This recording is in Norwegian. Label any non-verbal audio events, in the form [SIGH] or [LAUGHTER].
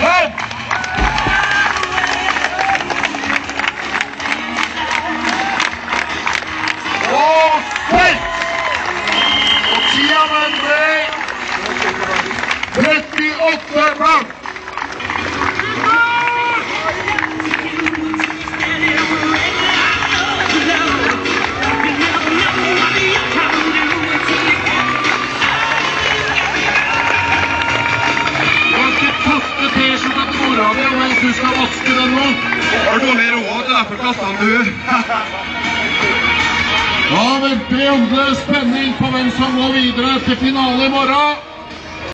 Good. Dårlig råd, derfor kastet han du. [LAUGHS] Da venter åndeløs spenning på hvem som går videre til finale i morgen.